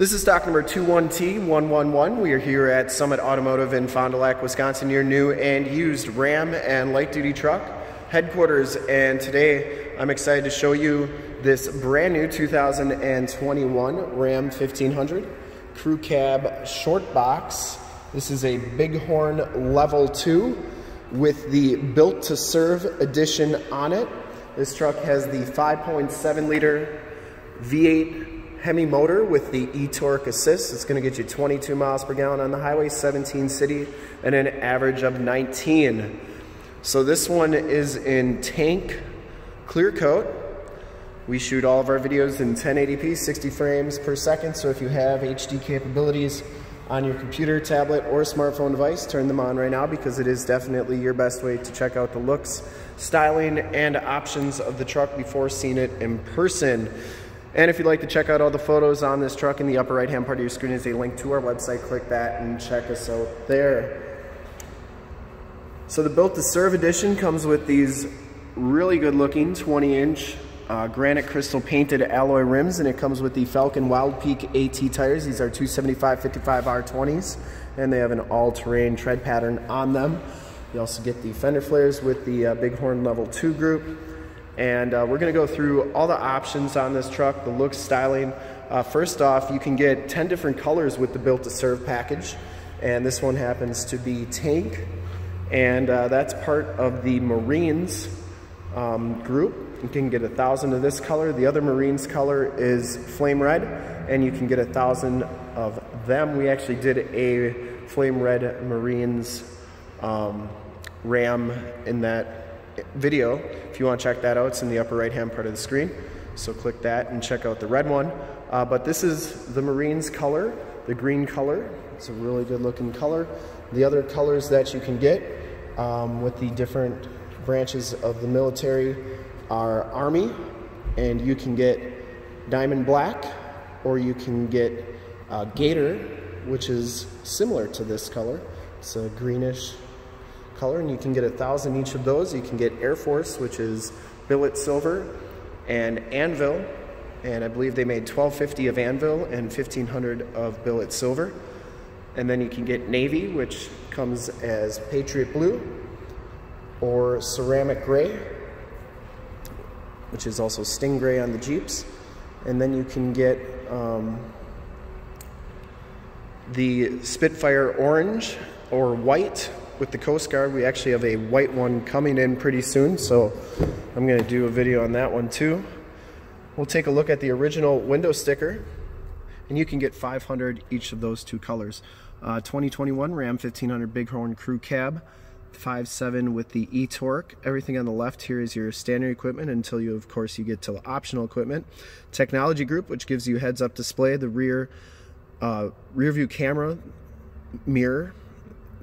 This is stock number 21T111. We are here at Summit Automotive in Fond du Lac, Wisconsin, your new and used Ram and light duty truck headquarters. And today I'm excited to show you this brand new 2021 Ram 1500 Crew Cab Short Box. This is a Bighorn Level 2 with the Built to Serve edition on it. This truck has the 5.7 liter V8 Hemi motor with the e-torque assist. It's gonna get you 22 miles per gallon on the highway, 17 city, and an average of 19. So this one is in tank clear coat. We shoot all of our videos in 1080p, 60 frames per second. So if you have HD capabilities on your computer, tablet, or smartphone device, turn them on right now because it is definitely your best way to check out the looks, styling, and options of the truck before seeing it in person. And if you'd like to check out all the photos on this truck in the upper right hand part of your screen is a link to our website. Click that and check us out there. So the Built to Serve edition comes with these really good looking 20 inch uh, granite crystal painted alloy rims and it comes with the Falken Wild Peak AT tires. These are 275 55 R20s and they have an all-terrain tread pattern on them. You also get the fender flares with the uh, Bighorn Level 2 group. And uh, we're gonna go through all the options on this truck, the look, styling. Uh, first off, you can get 10 different colors with the Built to Serve package. And this one happens to be tank. And uh, that's part of the Marines um, group. You can get a thousand of this color. The other Marines color is flame red, and you can get a thousand of them. We actually did a flame red Marines um, Ram in that video. If you want to check that out, it's in the upper right hand part of the screen. So click that and check out the red one. Uh, but this is the Marines color, the green color. It's a really good looking color. The other colors that you can get um, with the different branches of the military are Army, and you can get Diamond Black, or you can get uh, Gator, which is similar to this color. It's a greenish color, and you can get a thousand each of those. You can get Air Force, which is billet silver, and Anvil, and I believe they made 1250 of Anvil and 1500 of billet silver. And then you can get Navy, which comes as Patriot Blue, or Ceramic Gray, which is also Sting-Gray on the Jeeps. And then you can get um, the Spitfire Orange or White, with the Coast Guard. We actually have a white one coming in pretty soon, so I'm going to do a video on that one too. We'll take a look at the original window sticker, and you can get 500 each of those two colors. Uh, 2021 Ram 1500 Bighorn Crew Cab, 5.7 with the e-torque. Everything on the left here is your standard equipment until you, of course, you get to the optional equipment. Technology group, which gives you heads-up display, the rear uh, rear view camera mirror.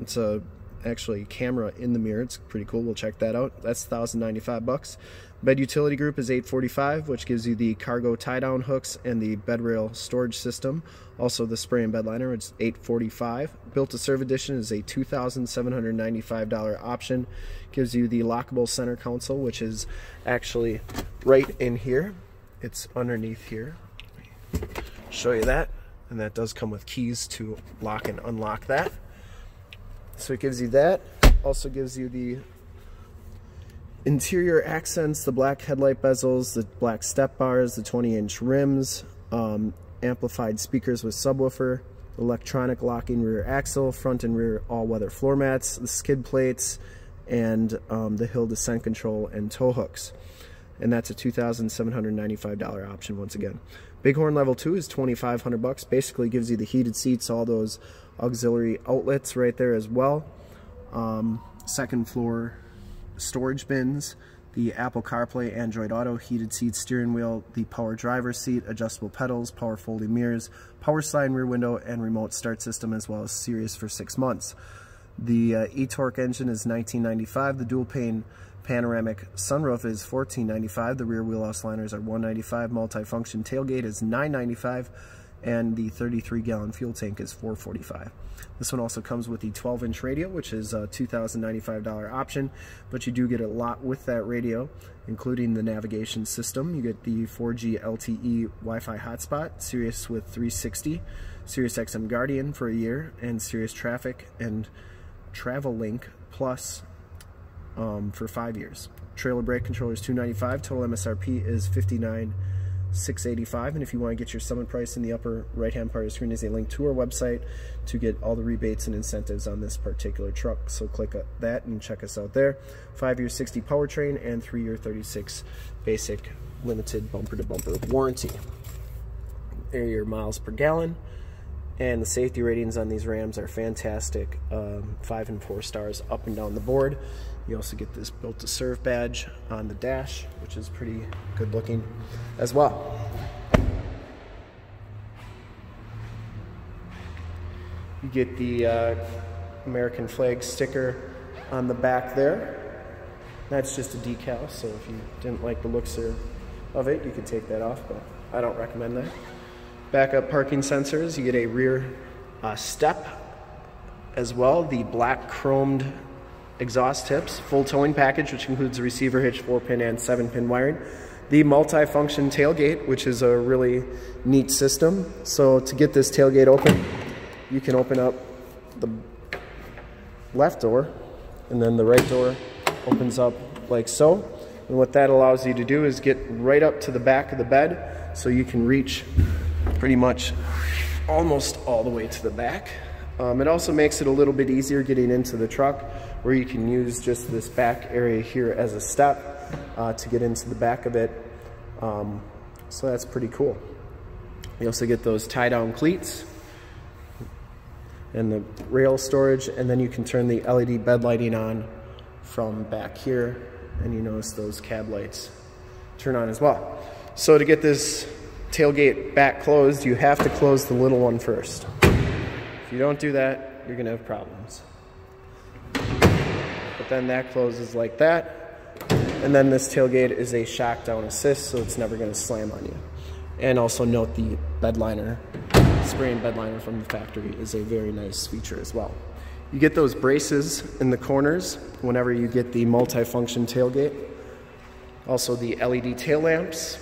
It's a actually camera in the mirror. It's pretty cool. We'll check that out. That's 1095 bucks. Bed utility group is 845, which gives you the cargo tie-down hooks and the bed rail storage system. Also the spray and bed liner, it's 845. Built to serve edition is a $2,795 option. Gives you the lockable center console, which is actually right in here. It's underneath here. Show you that. And that does come with keys to lock and unlock that. So it gives you that. Also gives you the interior accents, the black headlight bezels, the black step bars, the 20 inch rims, um, amplified speakers with subwoofer, electronic locking rear axle, front and rear all-weather floor mats, the skid plates, and um, the hill descent control and tow hooks. And that's a $2,795 option once again. Bighorn Level 2 is 2500 bucks. Basically gives you the heated seats, all those auxiliary outlets right there as well. Um, second floor storage bins, the Apple CarPlay, Android Auto, heated seats, steering wheel, the power driver seat, adjustable pedals, power folding mirrors, power slide rear window, and remote start system, as well as Sirius for six months. The uh, e-torque engine is 1995. The dual pane panoramic sunroof is 1495. The rear wheel house liners are 195. Multifunction tailgate is 995 and the 33 gallon fuel tank is 445 this one also comes with the 12 inch radio which is a $2,095 option but you do get a lot with that radio including the navigation system. You get the 4G LTE Wi-Fi hotspot Sirius with 360 Sirius XM Guardian for a year and Sirius Traffic and Travel Link Plus um, for five years. Trailer brake controller is 295 total MSRP is 59 685 and if you want to get your summit price in the upper right hand part of the screen is a link to our website to get all the rebates and incentives on this particular truck. So click that and check us out there. Five year 60 powertrain and three year 36 basic limited bumper to bumper warranty. There are your miles per gallon and the safety ratings on these Rams are fantastic. Um, five and four stars up and down the board you also get this built to serve badge on the dash, which is pretty good looking as well. You get the uh, American flag sticker on the back there. That's just a decal, so if you didn't like the looks of it, you could take that off, but I don't recommend that. Backup parking sensors, you get a rear uh, step as well. The black chromed exhaust tips, full towing package, which includes receiver hitch, 4-pin and 7-pin wiring. The multi-function tailgate, which is a really neat system. So to get this tailgate open, you can open up the left door, and then the right door opens up like so. And what that allows you to do is get right up to the back of the bed, so you can reach pretty much almost all the way to the back. Um, it also makes it a little bit easier getting into the truck where you can use just this back area here as a step uh, to get into the back of it. Um, so that's pretty cool. You also get those tie down cleats and the rail storage and then you can turn the LED bed lighting on from back here and you notice those cab lights turn on as well. So to get this tailgate back closed, you have to close the little one first. If you don't do that, you're gonna have problems. But then that closes like that. And then this tailgate is a shock down assist, so it's never gonna slam on you. And also note the bed liner, spraying bed liner from the factory is a very nice feature as well. You get those braces in the corners whenever you get the multi-function tailgate. Also the LED tail lamps,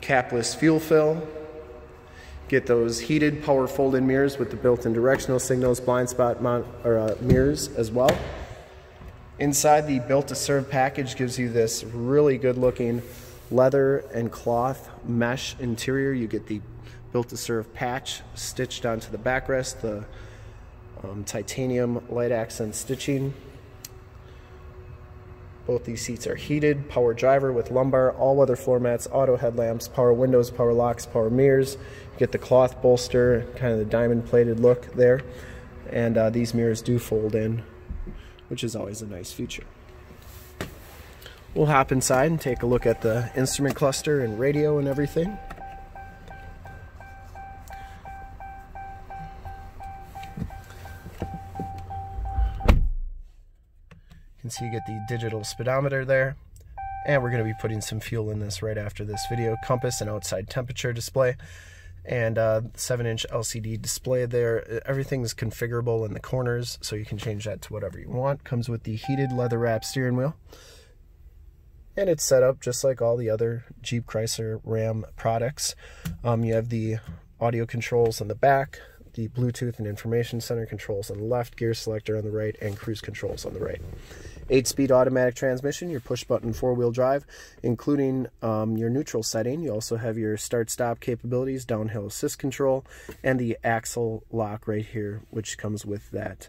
capless fuel fill, Get those heated power fold-in mirrors with the built-in directional signals, blind spot mount, or, uh, mirrors as well. Inside the built-to-serve package gives you this really good-looking leather and cloth mesh interior. You get the built-to-serve patch stitched onto the backrest, the um, titanium light accent stitching, both these seats are heated, power driver with lumbar, all-weather floor mats, auto headlamps, power windows, power locks, power mirrors. You get the cloth bolster, kind of the diamond-plated look there. And uh, these mirrors do fold in, which is always a nice feature. We'll hop inside and take a look at the instrument cluster and radio and everything. You get the digital speedometer there. And we're going to be putting some fuel in this right after this video. Compass and outside temperature display. And 7-inch uh, LCD display there. Everything's configurable in the corners, so you can change that to whatever you want. Comes with the heated leather wrap steering wheel. And it's set up just like all the other Jeep Chrysler Ram products. Um, you have the audio controls on the back, the Bluetooth and information center controls on the left, gear selector on the right, and cruise controls on the right. 8-speed automatic transmission, your push-button four-wheel drive, including um, your neutral setting. You also have your start-stop capabilities, downhill assist control, and the axle lock right here, which comes with that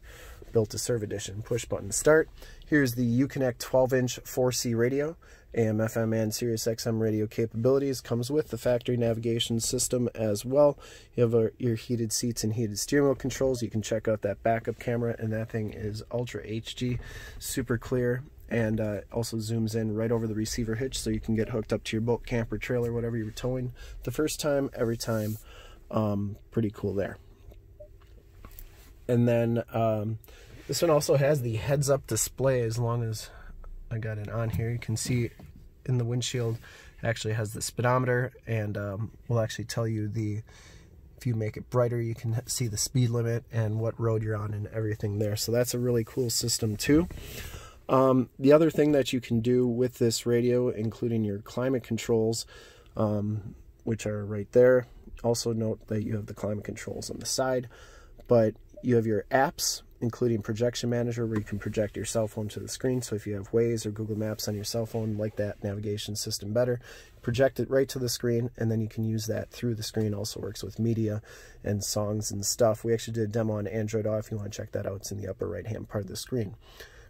built-to-serve edition. Push-button start. Here's the Uconnect 12-inch 4C radio. AM, FM, and Sirius XM radio capabilities. Comes with the factory navigation system as well. You have your heated seats and heated steering wheel controls. You can check out that backup camera, and that thing is Ultra HD, super clear, and uh, also zooms in right over the receiver hitch so you can get hooked up to your boat, camper, trailer, whatever you're towing the first time, every time. Um, pretty cool there. And then um, this one also has the heads-up display as long as I got it on here. You can see in the windshield. Actually has the speedometer and um, will actually tell you the if you make it brighter you can see the speed limit and what road you're on and everything there. So that's a really cool system too. Um, the other thing that you can do with this radio including your climate controls um, which are right there. Also note that you have the climate controls on the side but you have your apps including projection manager where you can project your cell phone to the screen. So if you have Waze or Google Maps on your cell phone like that navigation system better project it right to the screen and then you can use that through the screen. Also works with media and songs and stuff. We actually did a demo on Android Auto if you want to check that out it's in the upper right hand part of the screen.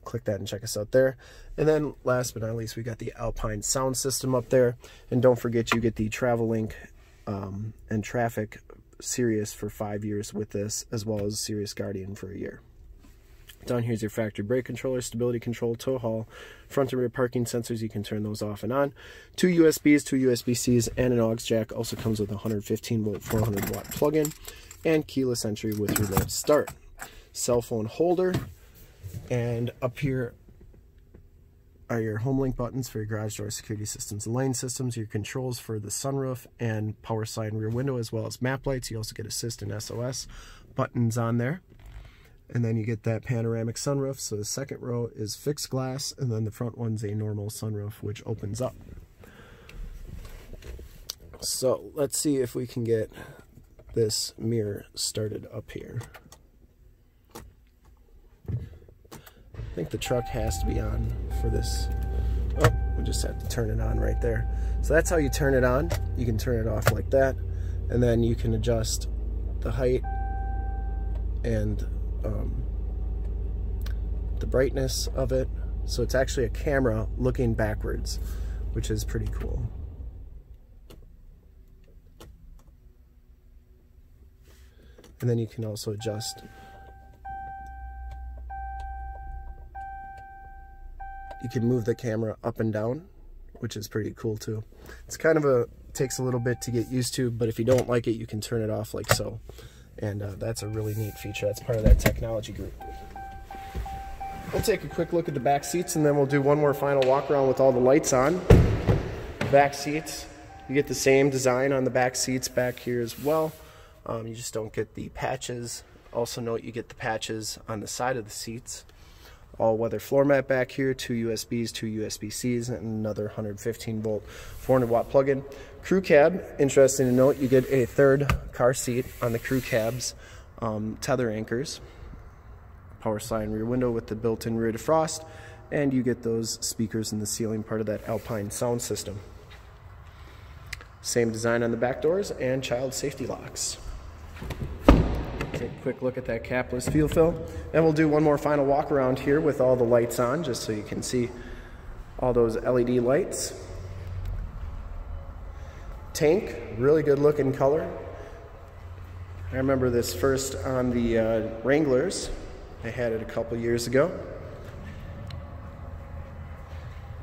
Click that and check us out there. And then last but not least we got the Alpine sound system up there. And don't forget you get the Travelink um, and Traffic Sirius for five years with this as well as Sirius Guardian for a year down here's your factory brake controller, stability control, tow haul, front and rear parking sensors. You can turn those off and on. Two USBs, two USB-Cs, and an aux jack. Also comes with a 115 volt, 400 watt plug-in, and keyless entry with remote start. Cell phone holder, and up here are your home link buttons for your garage door security systems and lane systems, your controls for the sunroof and power side and rear window, as well as map lights. You also get assist and SOS buttons on there and then you get that panoramic sunroof. So the second row is fixed glass, and then the front one's a normal sunroof, which opens up. So let's see if we can get this mirror started up here. I think the truck has to be on for this. Oh, we just have to turn it on right there. So that's how you turn it on. You can turn it off like that, and then you can adjust the height and um, the brightness of it. So it's actually a camera looking backwards, which is pretty cool. And then you can also adjust you can move the camera up and down, which is pretty cool too. It's kind of a, takes a little bit to get used to, but if you don't like it, you can turn it off like so and uh, that's a really neat feature. That's part of that technology group. We'll take a quick look at the back seats and then we'll do one more final walk around with all the lights on. Back seats, you get the same design on the back seats back here as well. Um, you just don't get the patches. Also note you get the patches on the side of the seats all-weather floor mat back here, two USBs, two USB-Cs, and another 115 volt 400 watt plug-in. Crew cab, interesting to note, you get a third car seat on the crew cab's um, tether anchors. Power slide rear window with the built-in rear defrost, and you get those speakers in the ceiling part of that Alpine sound system. Same design on the back doors and child safety locks a quick look at that capless fuel fill. Then we'll do one more final walk around here with all the lights on, just so you can see all those LED lights. Tank, really good looking color. I remember this first on the uh, Wranglers. I had it a couple years ago.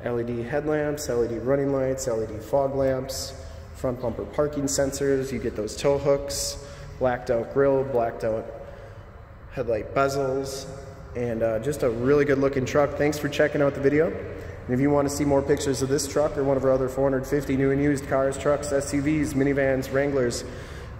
LED headlamps, LED running lights, LED fog lamps, front bumper parking sensors, you get those tow hooks, blacked out grill, blacked out headlight bezels, and uh, just a really good looking truck. Thanks for checking out the video. And if you want to see more pictures of this truck or one of our other 450 new and used cars, trucks, SUVs, minivans, Wranglers,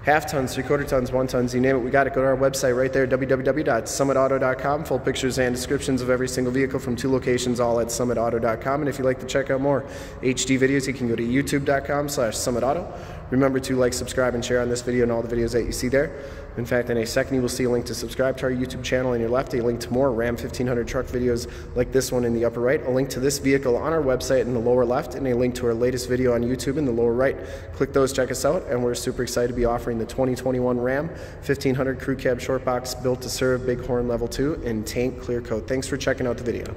half tons, three quarter tons, one tons, you name it, we got it. Go to our website right there, www.summitauto.com. Full pictures and descriptions of every single vehicle from two locations, all at summitauto.com. And if you'd like to check out more HD videos, you can go to youtube.com slash summitauto. Remember to like, subscribe, and share on this video and all the videos that you see there. In fact, in a second, you will see a link to subscribe to our YouTube channel on your left, a link to more Ram 1500 truck videos like this one in the upper right, a link to this vehicle on our website in the lower left, and a link to our latest video on YouTube in the lower right. Click those, check us out, and we're super excited to be offering the 2021 Ram 1500 Crew Cab Short Box built to serve Bighorn Level 2 in tank clear coat. Thanks for checking out the video.